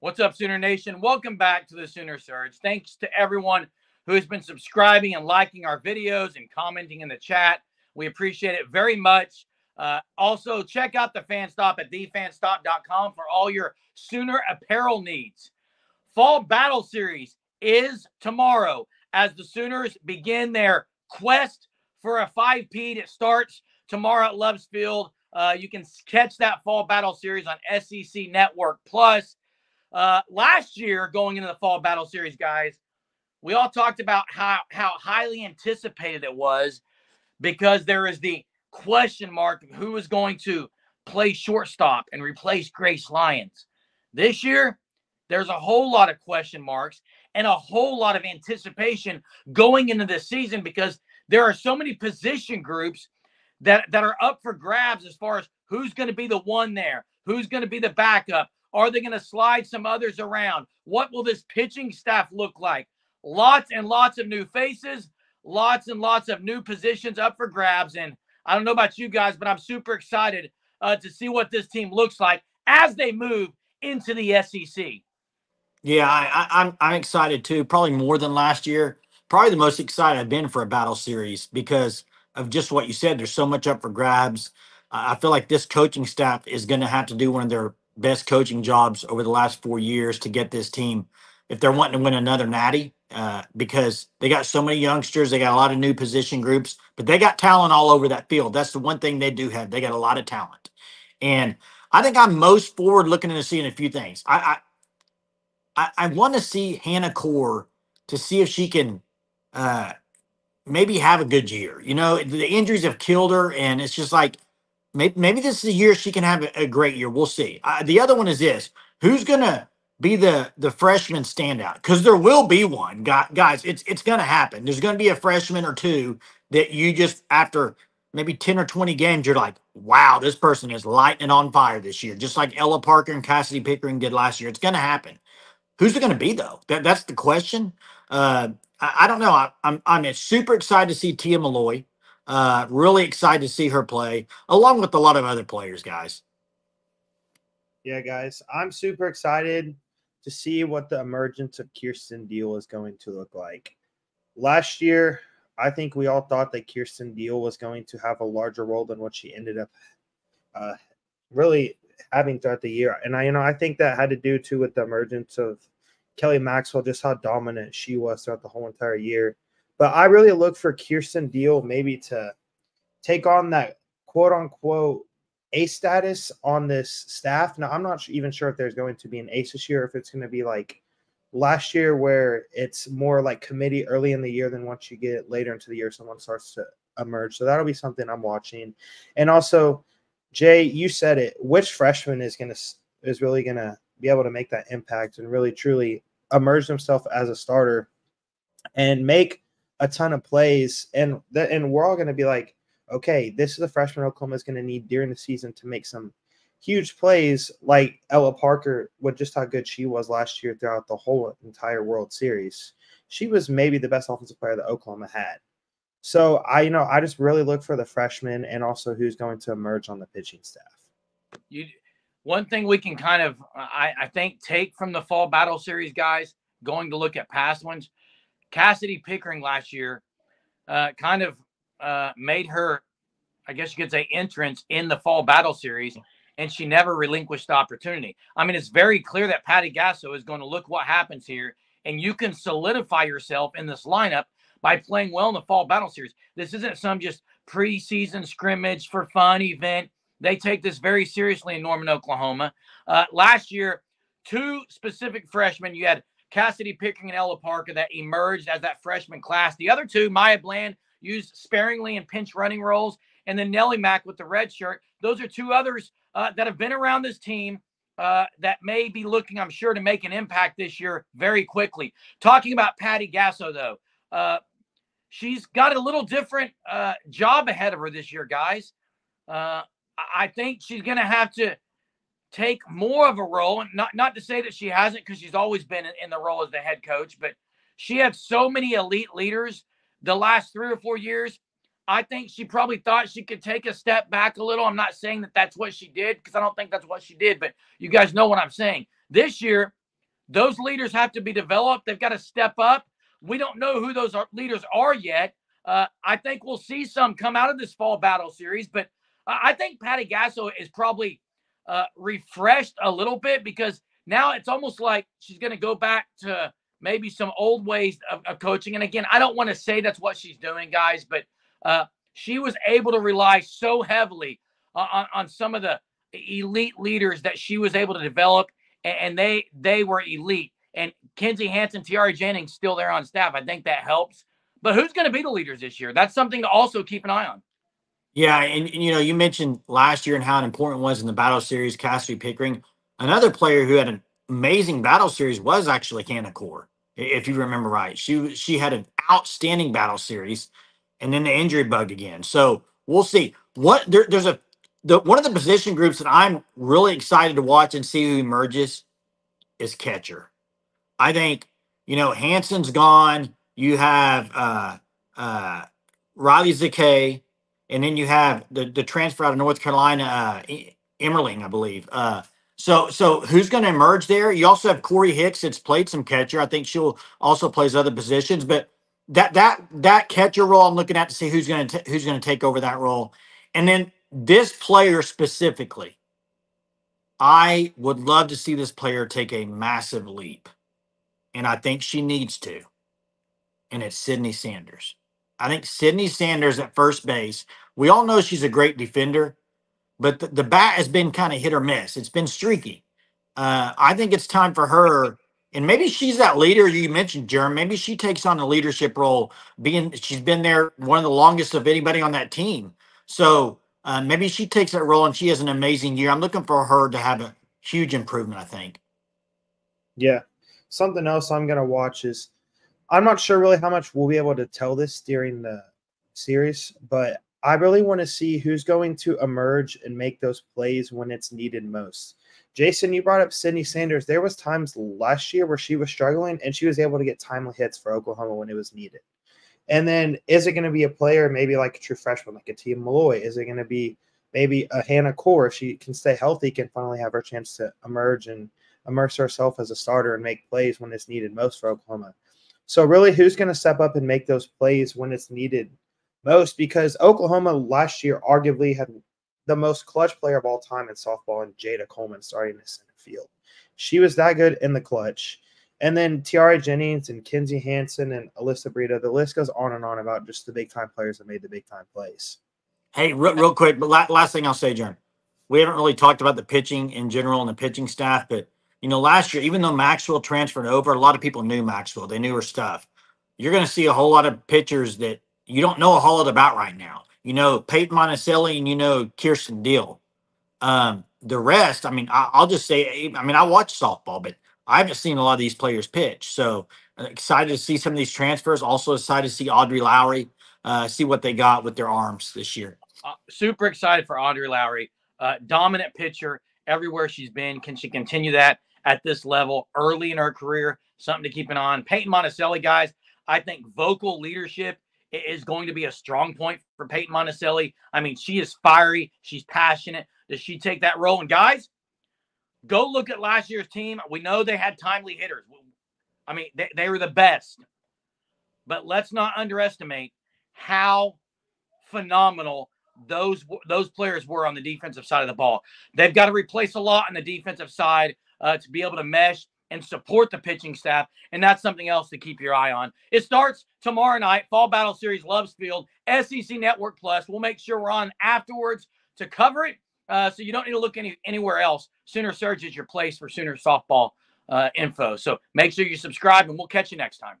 What's up, Sooner Nation? Welcome back to the Sooner Surge. Thanks to everyone who has been subscribing and liking our videos and commenting in the chat. We appreciate it very much. Uh, also, check out the fan stop at thefanstop.com for all your Sooner apparel needs. Fall Battle Series is tomorrow as the Sooners begin their quest for a 5P that starts tomorrow at Loves Field. Uh, you can catch that Fall Battle Series on SEC Network Plus. Uh, last year, going into the fall battle series, guys, we all talked about how how highly anticipated it was because there is the question mark of who is going to play shortstop and replace Grace Lyons. This year, there's a whole lot of question marks and a whole lot of anticipation going into this season because there are so many position groups that that are up for grabs as far as who's going to be the one there, who's going to be the backup, are they going to slide some others around? What will this pitching staff look like? Lots and lots of new faces, lots and lots of new positions up for grabs. And I don't know about you guys, but I'm super excited uh, to see what this team looks like as they move into the SEC. Yeah, I, I, I'm I'm excited too. Probably more than last year. Probably the most excited I've been for a battle series because of just what you said. There's so much up for grabs. I feel like this coaching staff is going to have to do one of their best coaching jobs over the last four years to get this team if they're wanting to win another natty uh, because they got so many youngsters they got a lot of new position groups but they got talent all over that field. That's the one thing they do have. They got a lot of talent. And i think i'm most forward looking into seeing a few things. I i i, I want to see Hannah Coor to see if she can uh maybe have a good year. You know the injuries have killed her and it's just like maybe, maybe this is a year she can have a, a great year. We'll see. Uh, the other one is this: who's gonna be the the freshman standout? Because there will be one, guys. It's it's gonna happen. There's gonna be a freshman or two that you just after maybe 10 or 20 games, you're like, wow, this person is lighting on fire this year, just like Ella Parker and Cassidy Pickering did last year. It's going to happen. Who's it going to be, though? That, that's the question. Uh, I, I, don't know. I, I'm, I'm super excited to see Tia Milloy. Uh, really excited to see her play, along with a lot of other players, guys. Yeah, guys, I'm super excited to see what the emergence of Kierston Deal is going to look like. Last year, I think we all thought that Kierston Deal was going to have a larger role than what she ended up uh, really having throughout the year. And I, you know, I think that had to do too with the emergence of Kelly Maxwell, just how dominant she was throughout the whole entire year. But I really look for Kierston Deal maybe to take on that quote unquote ace status on this staff. Now, I'm not even sure if there's going to be an ace this year, if it's going to be like last year where it's more like committee early in the year than once you get later into the year, someone starts to emerge. So that'll be something I'm watching. And also, Jay, you said it. Which freshman is going to is really going to be able to make that impact and really truly emerge themselves as a starter and make a ton of plays, and that and we're all going to be like, okay, this is a freshman Oklahoma is going to need during the season to make some huge plays, like Ella Parker with just how good she was last year throughout the whole entire World Series. She was maybe the best offensive player that Oklahoma had. So I, you know, I just really look for the freshmen and also who's going to emerge on the pitching staff. You, one thing we can kind of, I, I think, take from the fall battle series, guys, going to look at past ones. Cassidy Pickering last year uh, kind of uh, made her, I guess you could say, entrance in the fall battle series, and she never relinquished the opportunity. I mean, it's very clear that Patty Gasso is going to look what happens here, and you can solidify yourself in this lineup by playing well in the fall battle series. This isn't some just preseason scrimmage for fun event. They take this very seriously in Norman, Oklahoma. Uh, last year, two specific freshmen. You had Cassidy Pickering and Ella Parker that emerged as that freshman class. The other two, Maya Bland, used sparingly in pinch running roles, and then Nellie Mack with the red shirt. Those are two others uh, that have been around this team uh, that may be looking, I'm sure, to make an impact this year very quickly. Talking about Patty Gasso, though, uh, she's got a little different uh, job ahead of her this year, guys. Uh, I think she's going to have to take more of a role. And not not to say that she hasn't, because she's always been in, in the role as the head coach, but she had so many elite leaders the last three or four years. I think she probably thought she could take a step back a little. I'm not saying that that's what she did because I don't think that's what she did, but you guys know what I'm saying. This year, those leaders have to be developed. They've got to step up. We don't know who those are, leaders are yet. Uh, I think we'll see some come out of this fall battle series, but I think Patty Gasso is probably uh, refreshed a little bit because now it's almost like she's going to go back to maybe some old ways of, of coaching. And again, I don't want to say that's what she's doing, guys, but uh, she was able to rely so heavily on, on some of the elite leaders that she was able to develop, and they they were elite. And Kinzie Hansen, Tiare Jennings still there on staff. I think that helps. But who's going to be the leaders this year? That's something to also keep an eye on. Yeah, and, and, you know, you mentioned last year and how important it was in the battle series, Cassidy Pickering. Another player who had an amazing battle series was actually Hannah Coor, if you remember right. She she had an outstanding battle series, and then the injury bug again. So we'll see. What there, there's a the one of the position groups that I'm really excited to watch and see who emerges is catcher. I think you know Hansen's gone. You have uh uh Riley Zakay, and then you have the the transfer out of North Carolina, uh Emmerling, I believe. Uh so so who's going to emerge there? You also have Corey Hicks that's played some catcher. I think she'll also plays other positions, but that that that catcher role I'm looking at to see who's going to who's going to take over that role. And then this player specifically, I would love to see this player take a massive leap. And I think she needs to. And it's Sydney Sanders. I think Sydney Sanders at first base, we all know she's a great defender, but the, the bat has been kind of hit or miss. It's been streaky. Uh, I think it's time for her and maybe she's that leader you mentioned, Jerm. Maybe she takes on a leadership role, being she's been there one of the longest of anybody on that team. So uh, maybe she takes that role and she has an amazing year. I'm looking for her to have a huge improvement. I think. Yeah, something else I'm gonna watch is I'm not sure really how much we'll be able to tell this during the series, but I really want to see who's going to emerge and make those plays when it's needed most. Jason, you brought up Sydney Sanders. There was times last year where she was struggling and she was able to get timely hits for Oklahoma when it was needed. And then is it going to be a player maybe like a true freshman, like a Milloy? Is it going to be maybe a Hannah Coor if she can stay healthy, can finally have her chance to emerge and immerse herself as a starter and make plays when it's needed most for Oklahoma? So really, who's going to step up and make those plays when it's needed most? Because Oklahoma last year arguably had the most clutch player of all time in softball and Jayda Coleman starting in the center field. She was that good in the clutch. And then Tiare Jennings and Kinzie Hansen and Alyssa Brito, the list goes on and on about just the big time players that made the big time plays. Hey, real, real quick, but last thing I'll say, John, we haven't really talked about the pitching in general and the pitching staff, but you know, last year, even though Maxwell transferred over, a lot of people knew Maxwell. They knew her stuff. You're going to see a whole lot of pitchers that you don't know a whole lot about right now. You know, Paytn Monticelli and you know Kierston Deal. Um, the rest, I mean, I, will just say, I mean, I watch softball, but I haven't seen a lot of these players pitch. So uh, excited to see some of these transfers. Also excited to see Audrey Lowry, uh, see what they got with their arms this year. Uh, super excited for Audrey Lowry. Uh, dominant pitcher everywhere she's been. Can she continue that at this level early in her career? Something to keep an eye on. Paytn Monticelli, guys, I think vocal leadership is going to be a strong point for Paytn Monticelli. I mean, she is fiery. She's passionate. Does she take that role? And guys, Go look at last year's team. We know they had timely hitters. I mean, they, they were the best. But let's not underestimate how phenomenal those those players were on the defensive side of the ball. They've got to replace a lot on the defensive side uh, to be able to mesh and support the pitching staff, and that's something else to keep your eye on. It starts tomorrow night, Fall Battle Series, Loves Field, SEC Network Plus. We'll make sure we're on afterwards to cover it uh, so you don't need to look any anywhere else. Sooner Surge is your place for Sooner softball uh, info. So make sure you subscribe, and we'll catch you next time.